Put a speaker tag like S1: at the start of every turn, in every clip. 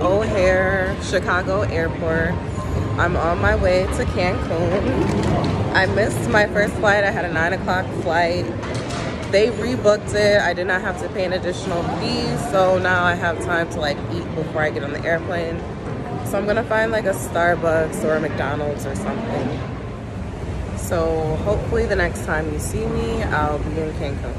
S1: O'Hare Chicago airport. I'm on my way to Cancun. I missed my first flight. I had a nine o'clock flight. They rebooked it. I did not have to pay an additional fee. So now I have time to like eat before I get on the airplane. So I'm gonna find like a Starbucks or a McDonald's or something. So hopefully the next time you see me, I'll be in Cancun.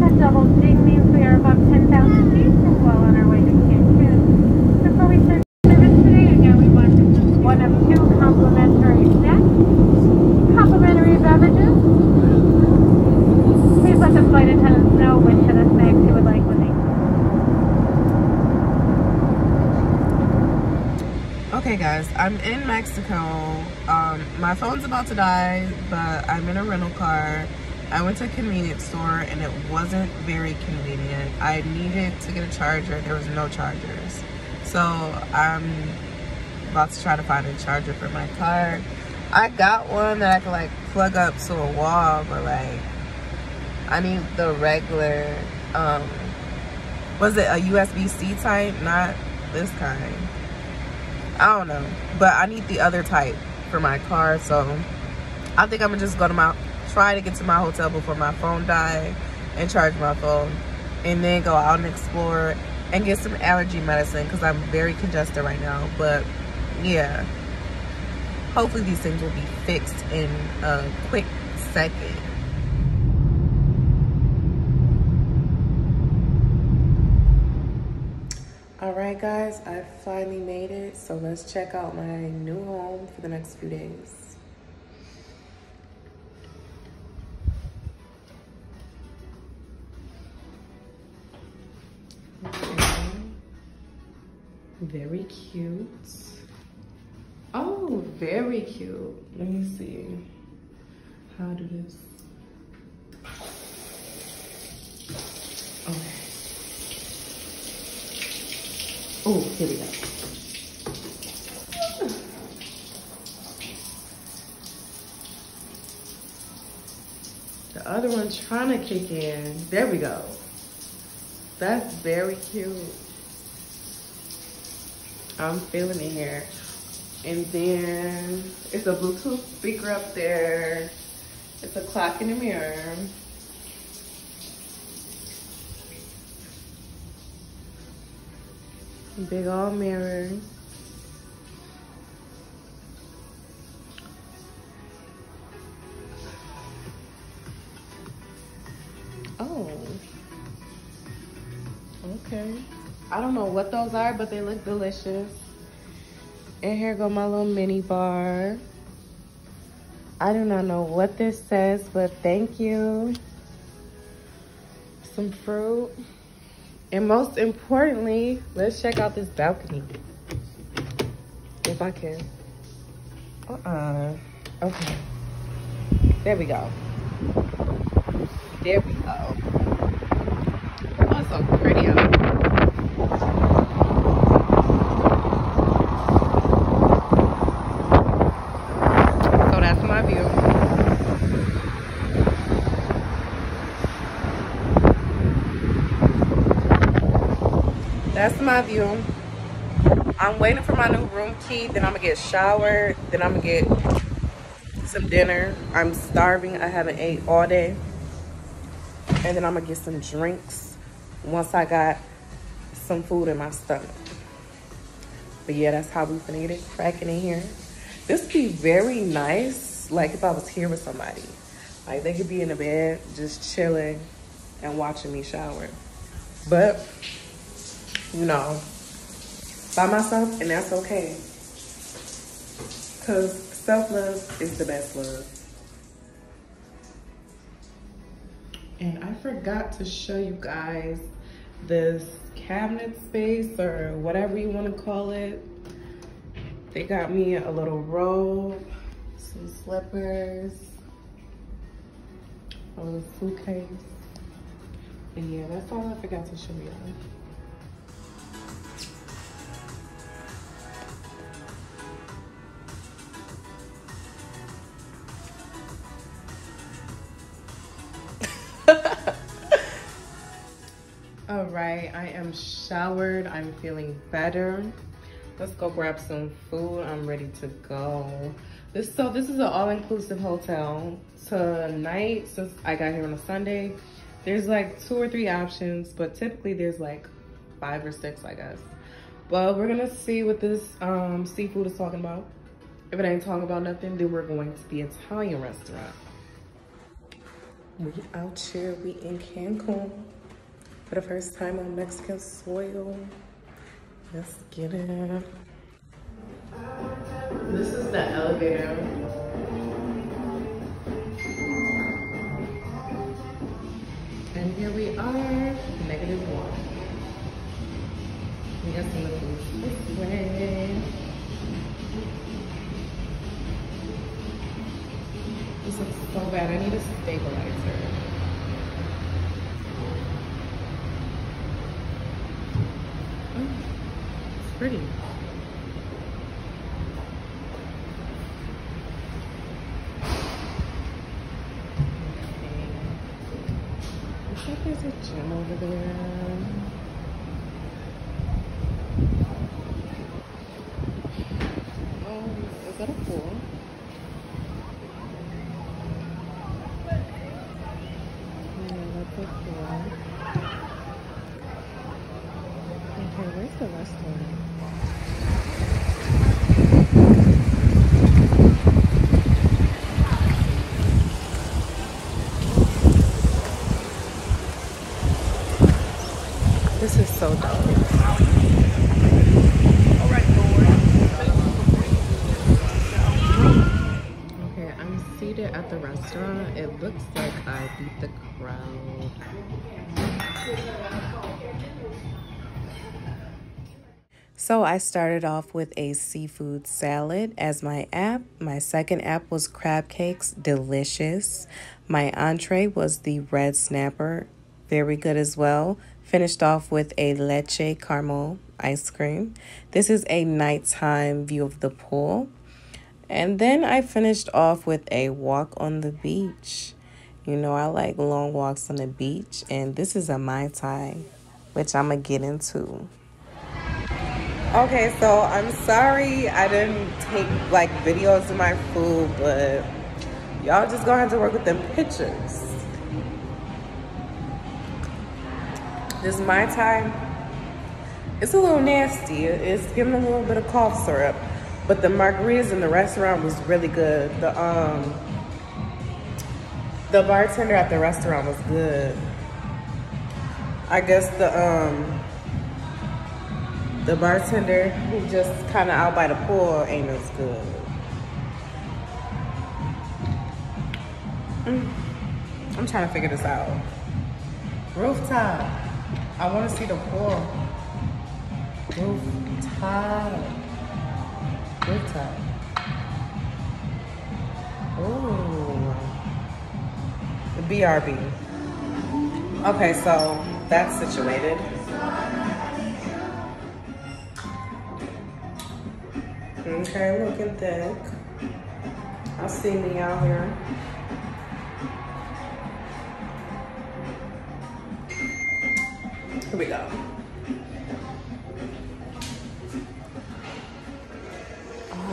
S2: That double dig means we are above 10,000 feet and well on our way to Cancun. Before we start service today, again, we want to just one of two complimentary snacks, complimentary beverages. Please let the flight attendants know which of the snacks you would like when they
S1: Okay guys, I'm in Mexico. Um, my phone's about to die, but I'm in a rental car. I went to a convenience store and it wasn't very convenient. I needed to get a charger. There was no chargers. So I'm about to try to find a charger for my car. I got one that I can like plug up to a wall, but like I need the regular, um, was it a USB-C type? Not this kind. I don't know, but I need the other type for my car. So I think I'm gonna just go to my, try to get to my hotel before my phone die and charge my phone and then go out and explore and get some allergy medicine because I'm very congested right now. But yeah, hopefully these things will be fixed in a quick second. All right, guys, I finally made it. So let's check out my new home for the next few days. Very cute. Oh, very cute. Let me see. How do this? Okay. Oh, here we go. The other one's trying to kick in. There we go. That's very cute. I'm feeling it here. And then it's a Bluetooth speaker up there. It's a clock in the mirror. Big old mirror. Oh. Okay. I don't know what those are, but they look delicious. And here go my little mini bar. I do not know what this says, but thank you. Some fruit. And most importantly, let's check out this balcony. If I can. Uh-uh. Okay. There we go. There we go. Oh, so pretty out. So that's my view. That's my view. I'm waiting for my new room key. Then I'm gonna get showered. Then I'm gonna get some dinner. I'm starving. I haven't ate all day. And then I'm gonna get some drinks once I got some food in my stomach. But yeah, that's how we finna get it cracking in here. This would be very nice, like if I was here with somebody. Like they could be in the bed, just chilling and watching me shower. But you know, by myself, and that's okay. Because self-love is the best love. And I forgot to show you guys this cabinet space or whatever you want to call it. They got me a little robe, some slippers, a little suitcase. And yeah, that's all I forgot to show you. Right, I am showered. I'm feeling better. Let's go grab some food. I'm ready to go. This so this is an all-inclusive hotel. Tonight, since I got here on a Sunday, there's like two or three options, but typically there's like five or six, I guess. But we're gonna see what this um, seafood is talking about. If it ain't talking about nothing, then we're going to the Italian restaurant. We out here, we in Cancun for the first time on Mexican soil. Let's get it. This is the elevator. And here we are, negative one. We got some of this way. This looks so bad. I need a stabilizer. Oh, it's pretty. Looks like there's a gym over there. Oh, is that a pool? Yeah, that's a pool. Okay, where's the restaurant? This is so dope. Okay, I'm seated at the restaurant. It looks like I beat the crowd. So I started off with a seafood salad as my app. My second app was crab cakes, delicious. My entree was the red snapper, very good as well. Finished off with a leche caramel ice cream. This is a nighttime view of the pool. And then I finished off with a walk on the beach. You know, I like long walks on the beach, and this is a Mai Tai, which I'm gonna get into. Okay, so I'm sorry I didn't take like videos of my food, but y'all just gonna have to work with them pictures. This Mai Tai, it's a little nasty. It's giving a little bit of cough syrup, but the margaritas in the restaurant was really good. The um, the bartender at the restaurant was good. I guess the um, the bartender who just kind of out by the pool ain't as good. Mm. I'm trying to figure this out. Rooftop. I want to see the pool. Rooftop. Rooftop. Ooh. The BRB. Okay, so that's situated. Okay, looking thick. I see me out. Here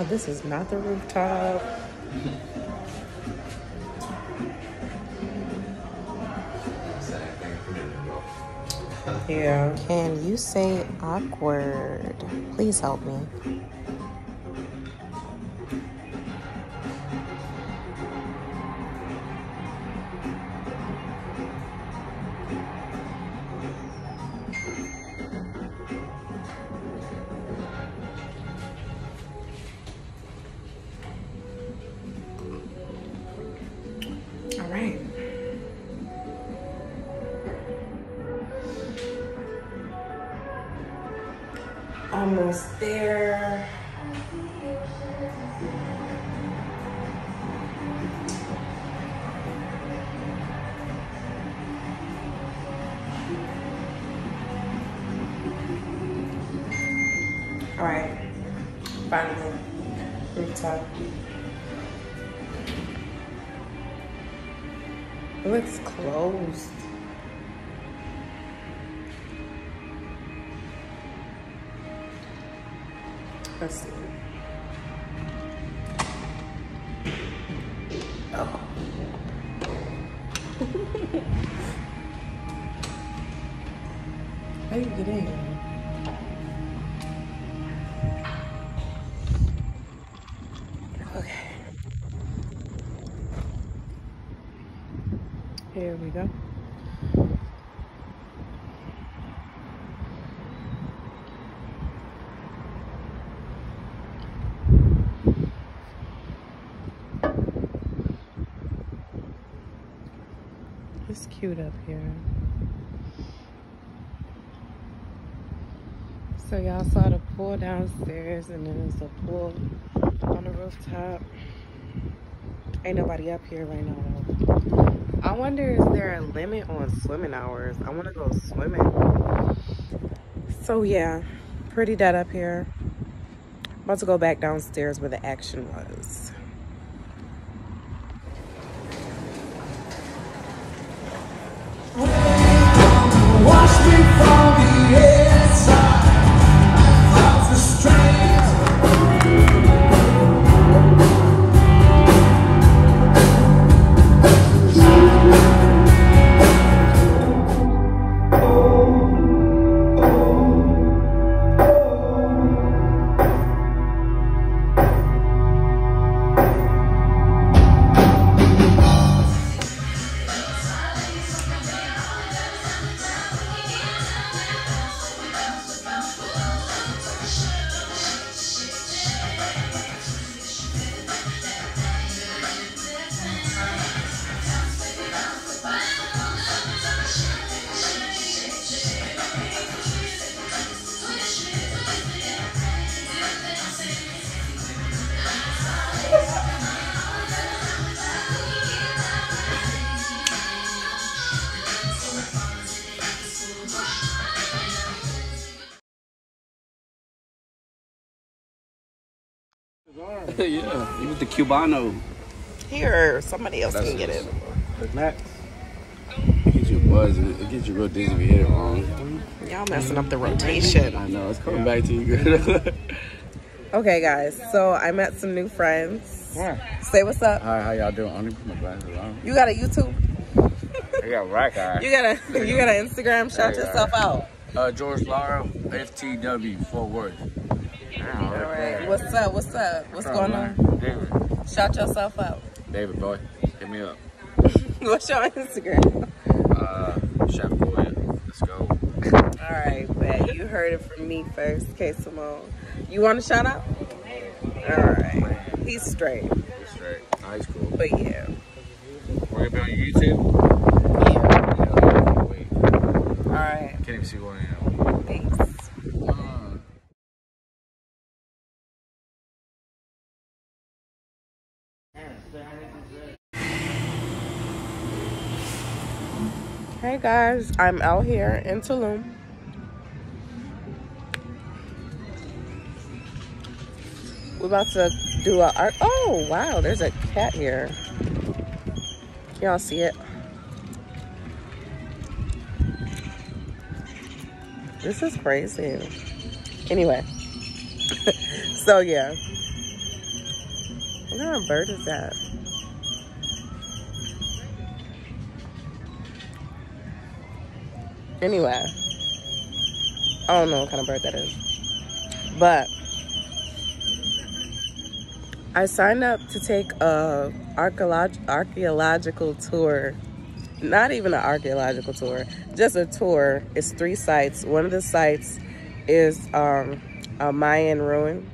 S1: this is not the rooftop. Yeah. Can you say awkward? Please help me. Almost there. All right. Finally, rooftop. It looks closed. Let's see. Oh. How you get in? Cute up here. So y'all saw the pool downstairs and then there's a pool on the rooftop. Ain't nobody up here right now. I wonder is there a limit on swimming hours? I wanna go swimming. So yeah, pretty dead up here. About to go back downstairs where the action was.
S3: yeah, with the Cubano.
S1: Here, somebody else can get it.
S3: Max. It gets you buzz. It gets you real dizzy if you hit it wrong.
S1: Y'all messing up the rotation.
S3: I know. It's coming back to you good.
S1: Okay, guys. So I met some new friends.
S3: Yeah.
S1: Say what's up.
S3: Hi, how y'all doing? I to put my glasses on.
S1: You got a YouTube?
S3: I got rack eye.
S1: You got a you got an Instagram? Shout yourself out.
S3: Uh, George Lara, FTW, Fort Worth.
S1: All right. What's up? What's up? What's going on?
S3: David.
S1: Shout yourself out.
S3: David, boy. Hit me up.
S1: What's your Instagram?
S3: Uh, Chef Boy. Let's go.
S1: All right, bet you heard it from me first, K Simone. You want to shout out? All right. He's straight,
S3: He's straight. High school.
S1: but yeah.
S3: We're gonna be on YouTube.
S1: Yeah.
S3: Wait.
S1: All right.
S3: Can't even see what I am.
S1: Thanks.
S3: Uh,
S1: Hey guys, I'm out here in Tulum. We're about to do a art. Oh wow, there's a cat here. Y'all see it? This is crazy. Anyway, so yeah. What kind of bird is that? Anyway, I don't know what kind of bird that is, but I signed up to take a archeolog- archaeological tour. Not even an archaeological tour, just a tour. It's three sites. One of the sites is um, a Mayan ruin.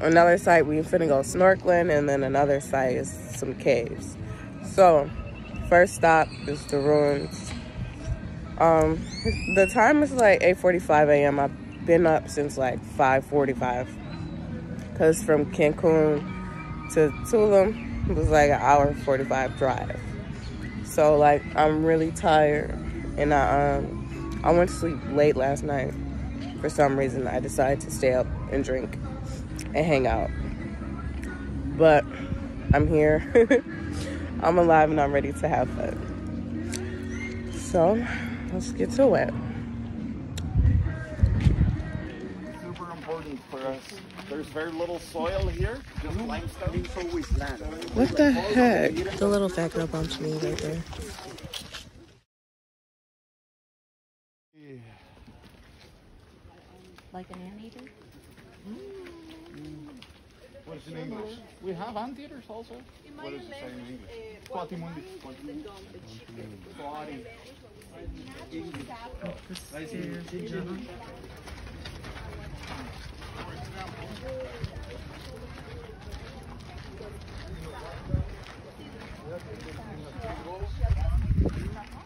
S1: Another site we're finna go snorkeling, and then another site is some caves. So, first stop is the ruins. Um, the time is like 8:45 a.m. I've been up since like 5:45, cause from Cancun to Tulum was like an hour 45 drive. So like I'm really tired, and I um I went to sleep late last night. For some reason, I decided to stay up and drink and hang out. But I'm here. I'm alive and I'm ready to have fun. So let's get to it.
S3: super important
S4: important for us. There's very little soil here, just limestone. It's always land.
S1: What the heck? The little fat girl bumped me right there.
S2: Like an anteater? Mm.
S4: What is in English? We have anteaters also. What does it say in English? Coatimundis. Coati.
S5: So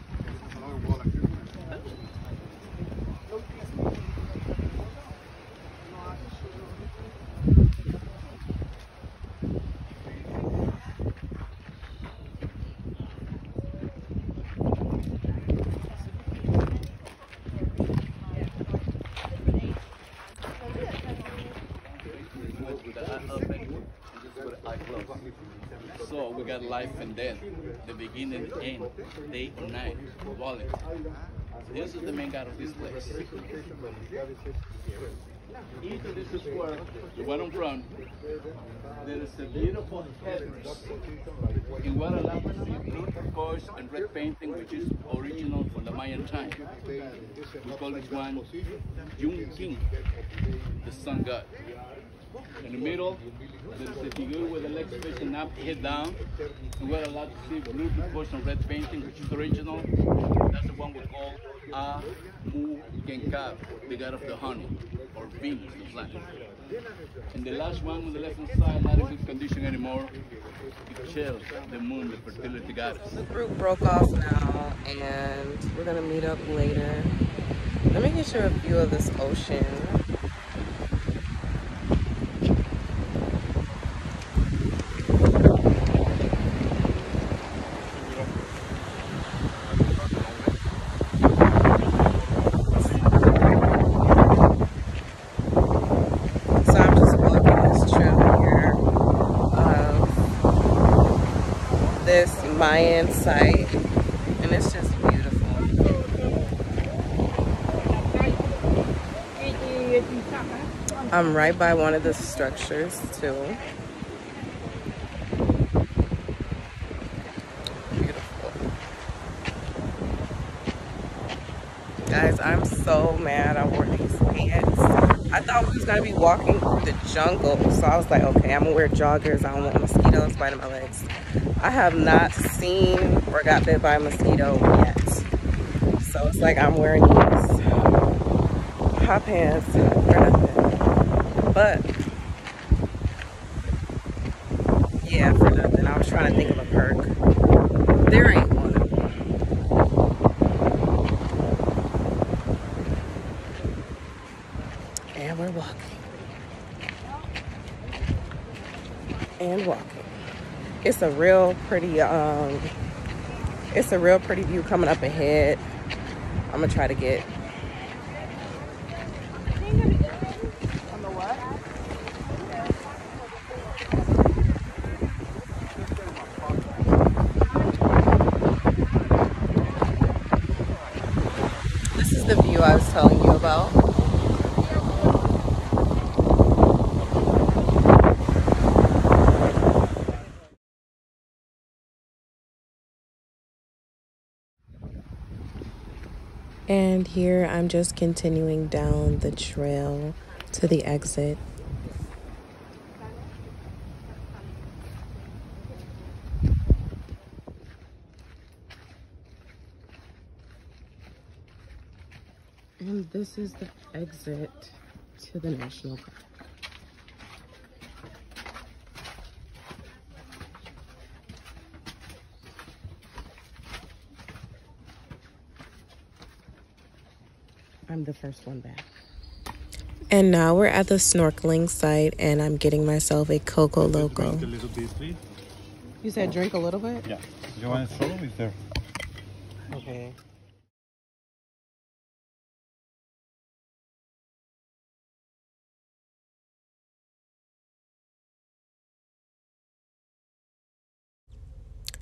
S5: and death, the beginning, end, day and night. This is the main god of this place. Into this square, the one on front, there is a beautiful headdress in see blue turquoise and red painting, which is original from the Mayan time. We call this one Jung King, the sun god. In the middle, there's a figure with the legs facing up, head down. And we're allowed to see blue and red painting, which is original. That's the one we call A Mu Genkab, the god of the honey, or Venus, the planet. And the last one on the left hand side, not in good condition anymore. Ixchel, the moon, the fertility goddess.
S1: The group broke off now, and we're gonna meet up later. Let me get you a view of this ocean. So I'm just walking this trail here of this Mayan site, and it's just beautiful. I'm right by one of the structures too. Guys, I'm so mad I pants. I thought we was gonna be walking through the jungle, so I was like, okay, I'm gonna wear joggers. I don't want mosquitoes biting my legs. I have not seen or got bit by a mosquito yet. So it's like I'm wearing these hot pants for nothing. But yeah, for nothing. I was trying to think of a perk. There ain't one. And we're walking. And walking. It's a real pretty um it's a real pretty view coming up ahead. I'm gonna try to get This is the view I was telling you about. And here I'm just continuing down the trail to the exit. And this is the exit to the national park. I'm the first one back. And now we're at the snorkeling site, and I'm getting myself a Coco Loco.
S6: A little bit, please.
S1: You said drink a little bit?
S6: Yeah. You want a straw? Is there?
S1: Okay.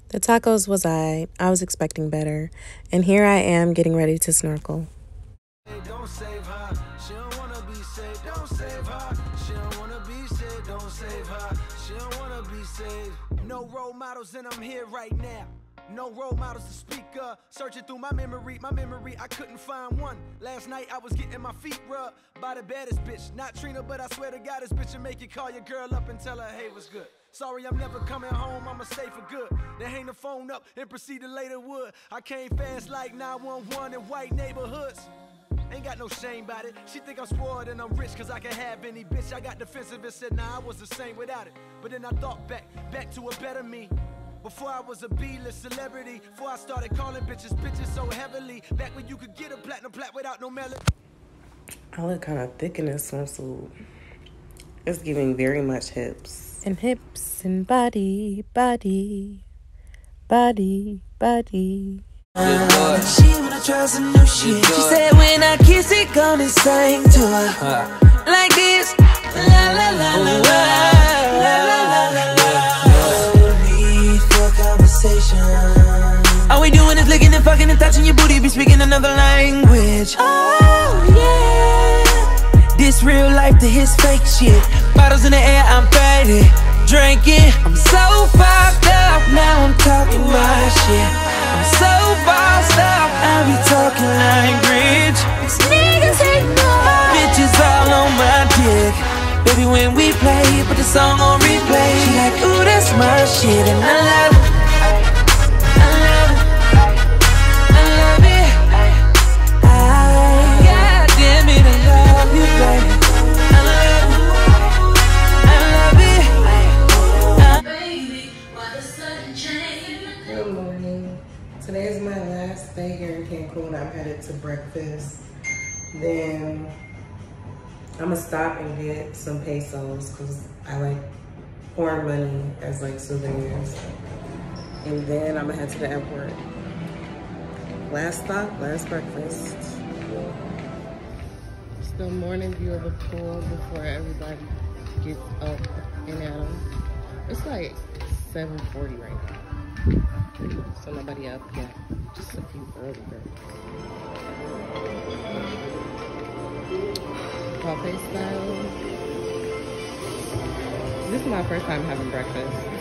S1: The tacos was I. I was expecting better. And here I am getting ready to snorkel.
S7: Saved. No role models, and I'm here right now. No role models to speak of. Searching through my memory, my memory, I couldn't find one. Last night I was getting my feet rubbed by the baddest bitch. Not Trina, but I swear to God, this bitch will make you call your girl up and tell her, hey, what's good? Sorry, I'm never coming home, I'ma stay for good. Then hang the phone up and proceed to lay the wood. I came fast like 911 in white neighborhoods. Ain't got no shame about it. She think I'm spoiled and I'm rich cause I can have any bitch. I got defensive and said, nah, I was the same without it. But then I thought back, back to a better me. Before I was a B-list celebrity, before I started calling bitches bitches so heavily. Back when you could get a platinum plat without no melody.
S1: I look kind of thick in this swimsuit. It's giving very much hips. And hips and body, body, body, body.
S7: She said when I kiss it, gonna sing to her like this. La la la la la la la la la. No need for conversation. All we doing is licking and fucking and touching your booty. Be speaking another language. Oh yeah. This real life to his fake shit. Bottles in the air, I'm faded. Drinking, I'm so fucked up. Now I'm talking my shit. I'm so I be talking no. Bitches all on my dick. Baby, when we play, put the song on replay. She like, ooh, that's my shit, and I love
S1: stop and get some pesos because I like foreign money as like souvenirs. And then I'm gonna head to the airport. Last stop, last breakfast. The morning view of the pool before everybody gets up and out. It's like 7.40 right now. So nobody up yet. Just a few early birds. Buffet style. This is my first time having breakfast.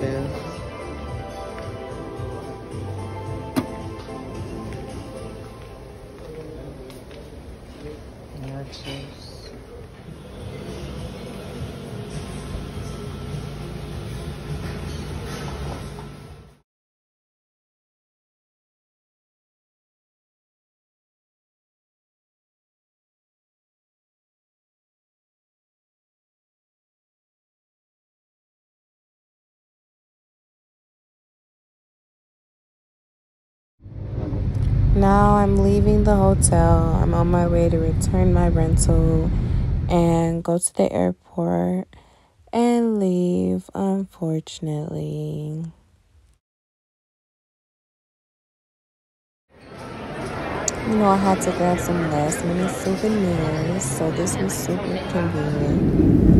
S1: That is. Now I'm leaving the hotel. I'm on my way to return my rental and go to the airport and leave, unfortunately. You know, I had to grab some last minute souvenirs, so this was super convenient.